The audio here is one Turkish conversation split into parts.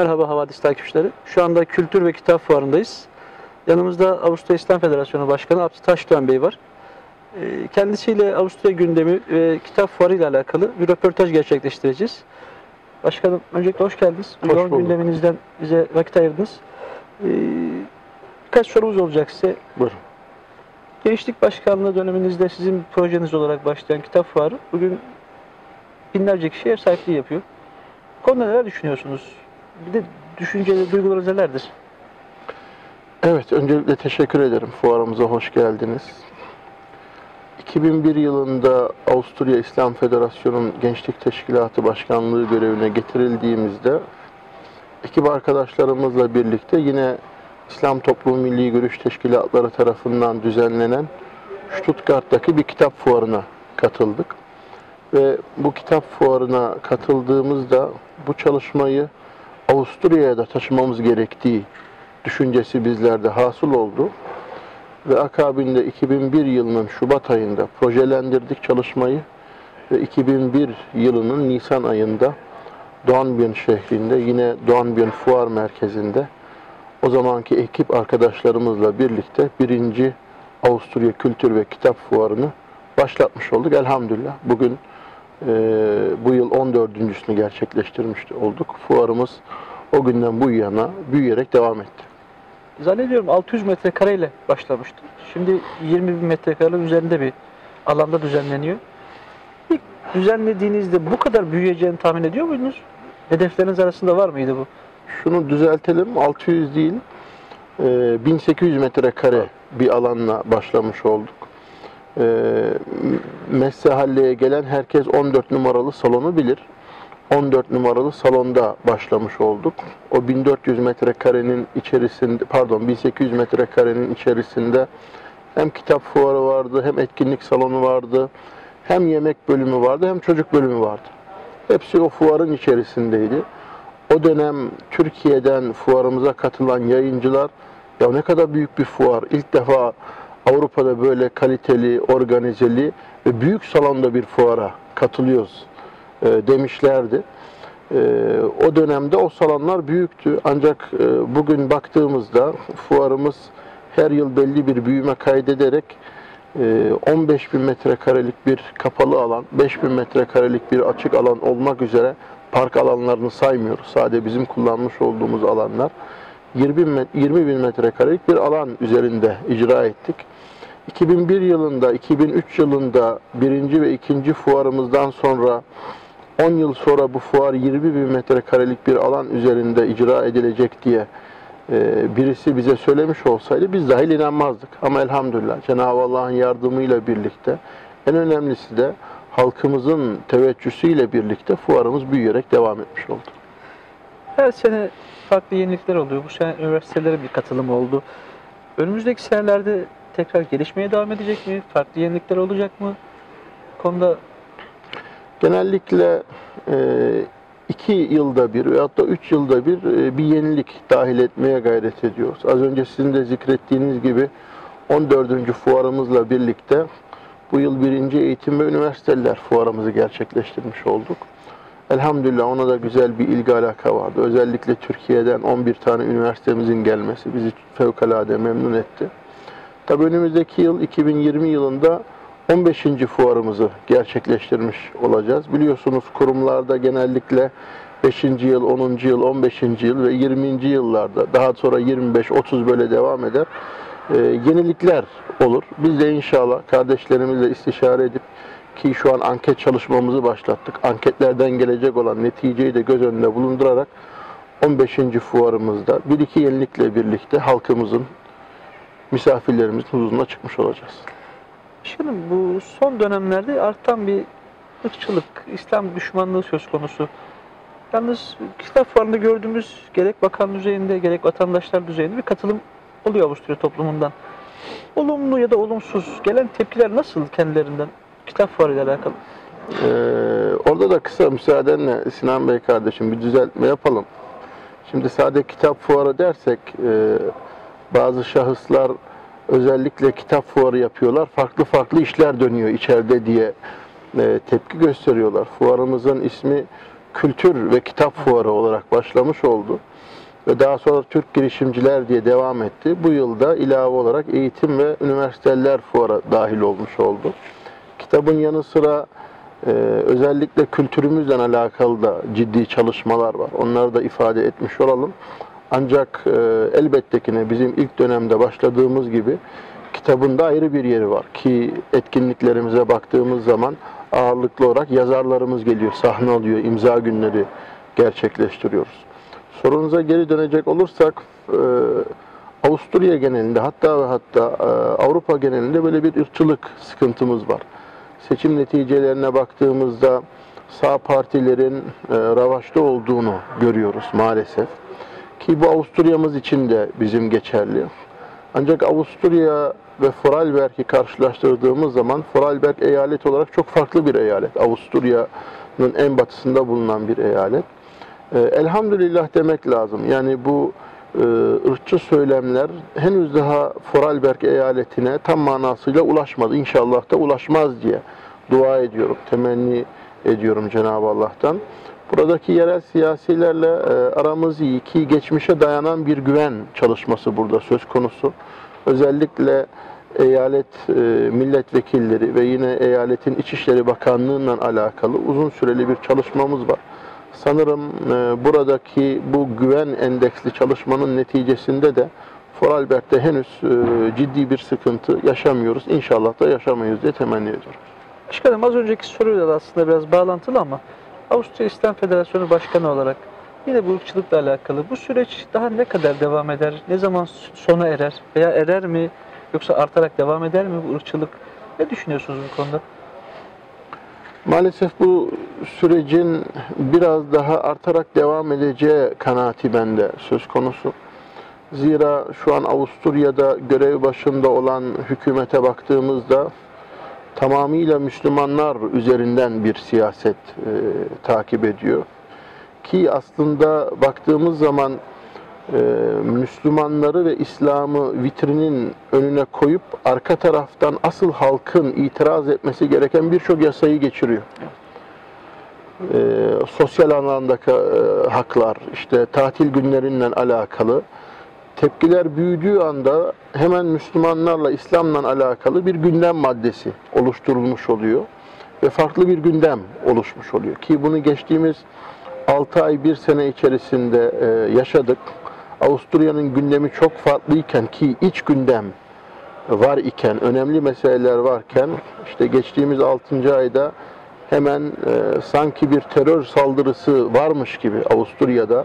Merhaba Havadis takipçileri. Şu anda Kültür ve Kitap Fuarı'ndayız. Yanımızda Avusturya İslam Federasyonu Başkanı Abdü Taşdoğan Bey var. Ee, Kendisiyle Avusturya gündemi ve kitap fuarı ile alakalı bir röportaj gerçekleştireceğiz. Başkanım öncelikle hoş geldiniz. Hoş Yoğun gündeminizden bize vakit ayırdınız. Ee, Birkaç sorumuz olacak size. Buyurun. Gençlik Başkanlığı döneminizde sizin projeniz olarak başlayan kitap fuarı bugün binlerce kişi ev sahipliği yapıyor. Konuda neler düşünüyorsunuz? Bir de düşünceleri, duygularınız nelerdir? Evet, öncelikle teşekkür ederim. Fuarımıza hoş geldiniz. 2001 yılında Avusturya İslam Federasyonu'nun Gençlik Teşkilatı Başkanlığı görevine getirildiğimizde ekip arkadaşlarımızla birlikte yine İslam Toplumu Milli Görüş Teşkilatları tarafından düzenlenen Stuttgart'taki bir kitap fuarına katıldık. Ve bu kitap fuarına katıldığımızda bu çalışmayı Avusturya'ya da taşımamız gerektiği düşüncesi bizlerde hasıl oldu. Ve akabinde 2001 yılının Şubat ayında projelendirdik çalışmayı ve 2001 yılının Nisan ayında Doğanbiyön şehrinde yine Doğanbiyön Fuar Merkezi'nde o zamanki ekip arkadaşlarımızla birlikte birinci Avusturya Kültür ve Kitap Fuarı'nı başlatmış olduk. Elhamdülillah bugün e, bu yıl 14.sünü gerçekleştirmiş olduk. Fuarımız o günden bu yana büyüyerek devam etti. Zannediyorum 600 metrekareyle başlamıştı. Şimdi 20 bin metrekarenin üzerinde bir alanda düzenleniyor. İlk düzenlediğinizde bu kadar büyüyeceğini tahmin ediyor muydunuz? Hedefleriniz arasında var mıydı bu? Şunu düzeltelim, 600 değil, e, 1800 metrekare bir alanla başlamış olduk. E, Messehalleye gelen herkes 14 numaralı salonu bilir. 14 numaralı salonda başlamış olduk. O 1400 metrekarenin içerisinde, pardon 1800 metrekarenin içerisinde hem kitap fuarı vardı, hem etkinlik salonu vardı, hem yemek bölümü vardı, hem çocuk bölümü vardı. Hepsi o fuarın içerisindeydi. O dönem Türkiye'den fuarımıza katılan yayıncılar ya ne kadar büyük bir fuar. İlk defa Avrupa'da böyle kaliteli, organizeli ve büyük salonda bir fuara katılıyoruz e, demişlerdi. E, o dönemde o salonlar büyüktü. Ancak e, bugün baktığımızda fuarımız her yıl belli bir büyüme kaydederek e, 15 bin metrekarelik bir kapalı alan, 5 bin metrekarelik bir açık alan olmak üzere park alanlarını saymıyoruz. Sadece bizim kullanmış olduğumuz alanlar. 20 bin, met- 20 bin metrekarelik bir alan üzerinde icra ettik. 2001 yılında, 2003 yılında birinci ve ikinci fuarımızdan sonra 10 yıl sonra bu fuar 20 bin metrekarelik bir alan üzerinde icra edilecek diye e, birisi bize söylemiş olsaydı biz dahil inanmazdık. Ama elhamdülillah Cenab-ı Allah'ın yardımıyla birlikte en önemlisi de halkımızın teveccüsüyle birlikte fuarımız büyüyerek devam etmiş oldu. Her sene farklı yenilikler oluyor. Bu sene üniversitelere bir katılım oldu. Önümüzdeki senelerde tekrar gelişmeye devam edecek mi? Farklı yenilikler olacak mı? Konuda Genellikle e, iki yılda bir veyahut da üç yılda bir e, bir yenilik dahil etmeye gayret ediyoruz. Az önce sizin de zikrettiğiniz gibi 14. fuarımızla birlikte bu yıl birinci eğitim ve üniversiteler fuarımızı gerçekleştirmiş olduk. Elhamdülillah ona da güzel bir ilgi alaka vardı. Özellikle Türkiye'den 11 tane üniversitemizin gelmesi bizi fevkalade memnun etti. Tabii önümüzdeki yıl 2020 yılında 15. fuarımızı gerçekleştirmiş olacağız. Biliyorsunuz kurumlarda genellikle 5. yıl, 10. yıl, 15. yıl ve 20. yıllarda daha sonra 25, 30 böyle devam eder. Ee, yenilikler olur. Biz de inşallah kardeşlerimizle istişare edip ki şu an anket çalışmamızı başlattık. Anketlerden gelecek olan neticeyi de göz önünde bulundurarak 15. fuarımızda bir iki yenilikle birlikte halkımızın, misafirlerimizin huzuruna çıkmış olacağız. Başkanım bu son dönemlerde artan bir ırkçılık, İslam düşmanlığı söz konusu. Yalnız kitap fuarında gördüğümüz gerek bakan düzeyinde gerek vatandaşlar düzeyinde bir katılım oluyor Avusturya toplumundan. Olumlu ya da olumsuz gelen tepkiler nasıl kendilerinden kitap fuarı ile alakalı? Ee, orada da kısa müsaadenle Sinan Bey kardeşim bir düzeltme yapalım. Şimdi sadece kitap fuarı dersek e, bazı şahıslar özellikle kitap fuarı yapıyorlar. Farklı farklı işler dönüyor içeride diye e, tepki gösteriyorlar. Fuarımızın ismi kültür ve kitap fuarı olarak başlamış oldu. Ve daha sonra Türk girişimciler diye devam etti. Bu yılda ilave olarak eğitim ve üniversiteler fuarı dahil olmuş oldu. Kitabın yanı sıra e, özellikle kültürümüzle alakalı da ciddi çalışmalar var. Onları da ifade etmiş olalım. Ancak e, elbette ki ne bizim ilk dönemde başladığımız gibi kitabında ayrı bir yeri var ki etkinliklerimize baktığımız zaman ağırlıklı olarak yazarlarımız geliyor, sahne alıyor, imza günleri gerçekleştiriyoruz. Sorunuza geri dönecek olursak e, Avusturya genelinde hatta ve hatta e, Avrupa genelinde böyle bir ırkçılık sıkıntımız var. Seçim neticelerine baktığımızda sağ partilerin e, ravaşta olduğunu görüyoruz maalesef. Ki bu Avusturya'mız için de bizim geçerli. Ancak Avusturya ve Vorarlberg'i karşılaştırdığımız zaman Vorarlberg eyalet olarak çok farklı bir eyalet. Avusturya'nın en batısında bulunan bir eyalet. Ee, elhamdülillah demek lazım. Yani bu e, ırkçı söylemler henüz daha Vorarlberg eyaletine tam manasıyla ulaşmadı. İnşallah da ulaşmaz diye dua ediyorum, temenni ediyorum Cenab-ı Allah'tan. Buradaki yerel siyasilerle e, aramız iyi ki geçmişe dayanan bir güven çalışması burada söz konusu. Özellikle eyalet e, milletvekilleri ve yine eyaletin İçişleri Bakanlığı'nla alakalı uzun süreli bir çalışmamız var. Sanırım e, buradaki bu güven endeksli çalışmanın neticesinde de Vorarlberg'de henüz e, ciddi bir sıkıntı yaşamıyoruz. İnşallah da yaşamayız diye temenni ediyorum. Başkanım az önceki soruyla da aslında biraz bağlantılı ama Avusturya İslam Federasyonu Başkanı olarak yine bu ırkçılıkla alakalı bu süreç daha ne kadar devam eder? Ne zaman sona erer? Veya erer mi? Yoksa artarak devam eder mi bu ırkçılık? Ne düşünüyorsunuz bu konuda? Maalesef bu sürecin biraz daha artarak devam edeceği kanaati bende söz konusu. Zira şu an Avusturya'da görev başında olan hükümete baktığımızda tamamıyla Müslümanlar üzerinden bir siyaset e, takip ediyor. Ki aslında baktığımız zaman e, Müslümanları ve İslam'ı vitrinin önüne koyup arka taraftan asıl halkın itiraz etmesi gereken birçok yasayı geçiriyor. E, sosyal alandaki e, haklar, işte tatil günleriyle alakalı tepkiler büyüdüğü anda hemen Müslümanlarla, İslam'la alakalı bir gündem maddesi oluşturulmuş oluyor. Ve farklı bir gündem oluşmuş oluyor. Ki bunu geçtiğimiz 6 ay, 1 sene içerisinde e, yaşadık. Avusturya'nın gündemi çok farklıyken ki iç gündem var iken, önemli meseleler varken işte geçtiğimiz 6. ayda hemen e, sanki bir terör saldırısı varmış gibi Avusturya'da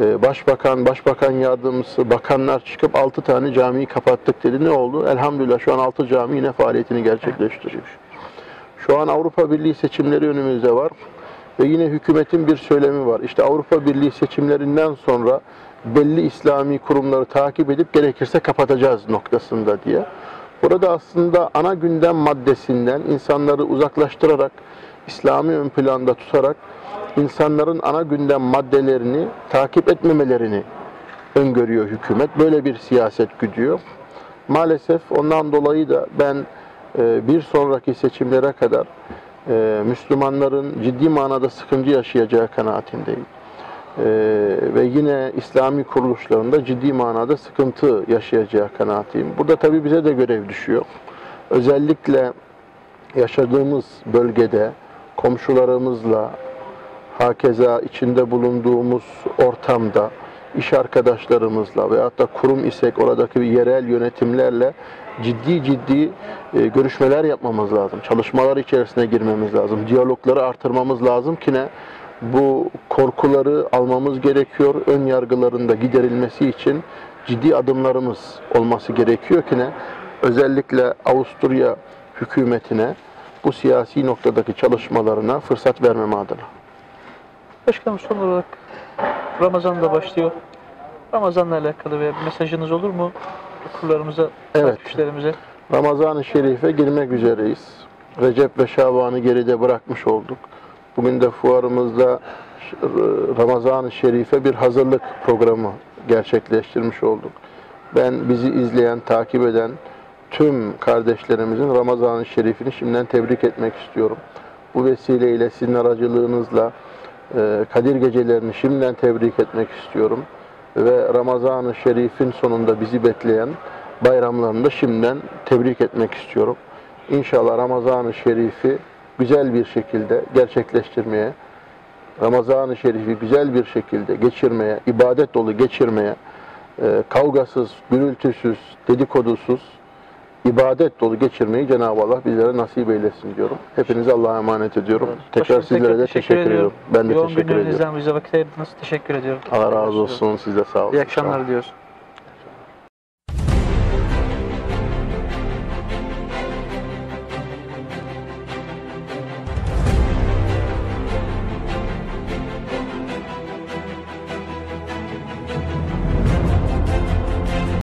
e, Başbakan, Başbakan Yardımcısı, bakanlar çıkıp 6 tane camiyi kapattık dedi. Ne oldu? Elhamdülillah şu an 6 cami yine faaliyetini gerçekleştiriyor. Şu an Avrupa Birliği seçimleri önümüzde var. Ve yine hükümetin bir söylemi var. İşte Avrupa Birliği seçimlerinden sonra belli İslami kurumları takip edip gerekirse kapatacağız noktasında diye. Burada aslında ana gündem maddesinden insanları uzaklaştırarak, İslami ön planda tutarak insanların ana gündem maddelerini takip etmemelerini öngörüyor hükümet. Böyle bir siyaset güdüyor. Maalesef ondan dolayı da ben e, bir sonraki seçimlere kadar e, Müslümanların ciddi manada sıkıntı yaşayacağı kanaatindeyim. E, ve yine İslami kuruluşlarında ciddi manada sıkıntı yaşayacağı kanaatiyim. Burada tabii bize de görev düşüyor. Özellikle yaşadığımız bölgede komşularımızla, hakeza içinde bulunduğumuz ortamda iş arkadaşlarımızla veyahut da kurum isek oradaki yerel yönetimlerle ciddi ciddi e, görüşmeler yapmamız lazım. Çalışmalar içerisine girmemiz lazım. Diyalogları artırmamız lazım ki ne? Bu korkuları almamız gerekiyor. Ön yargıların da giderilmesi için ciddi adımlarımız olması gerekiyor ki ne? Özellikle Avusturya hükümetine bu siyasi noktadaki çalışmalarına fırsat vermeme adına. Başkanım son olarak Ramazan da başlıyor. Ramazan'la alakalı bir mesajınız olur mu? Okurlarımıza, Evet. takipçilerimize. Ramazan-ı Şerif'e girmek üzereyiz. Recep ve Şaban'ı geride bırakmış olduk. Bugün de fuarımızda Ramazan-ı Şerif'e bir hazırlık programı gerçekleştirmiş olduk. Ben bizi izleyen, takip eden tüm kardeşlerimizin Ramazan-ı Şerif'ini şimdiden tebrik etmek istiyorum. Bu vesileyle sizin aracılığınızla e, Kadir gecelerini şimdiden tebrik etmek istiyorum. Ve Ramazan-ı Şerif'in sonunda bizi bekleyen bayramlarını da şimdiden tebrik etmek istiyorum. İnşallah Ramazan-ı Şerif'i güzel bir şekilde gerçekleştirmeye, Ramazan-ı Şerif'i güzel bir şekilde geçirmeye, ibadet dolu geçirmeye, e, kavgasız, gürültüsüz, dedikodusuz, ibadet dolu geçirmeyi Cenab-ı Allah bizlere nasip eylesin diyorum. Hepinize Allah'a emanet ediyorum. Tekrar Başkanım, sizlere de teşekkür, ediyorum. Ben de Yoğun teşekkür ediyorum. günlerinizden bize vakit ayırdınız. Teşekkür ediyorum. Allah razı olsun. Siz de sağ olun. İyi akşamlar diliyoruz.